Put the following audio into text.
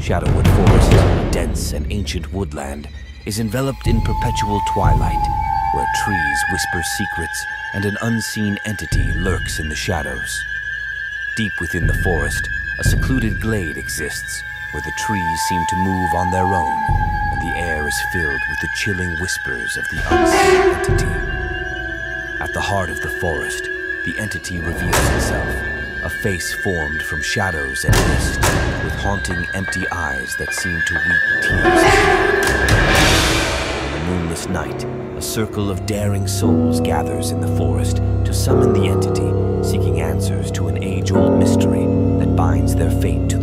Shadowwood Forest, dense and ancient woodland, is enveloped in perpetual twilight, where trees whisper secrets and an unseen entity lurks in the shadows. Deep within the forest, a secluded glade exists, where the trees seem to move on their own, and the air is filled with the chilling whispers of the unseen entity. At the heart of the forest, the entity reveals itself, a face formed from shadows and mist, with haunting empty eyes that seem to weep tears. In the moonless night, a circle of daring souls gathers in the forest to summon the entity, seeking answers to an age-old mystery that binds their fate to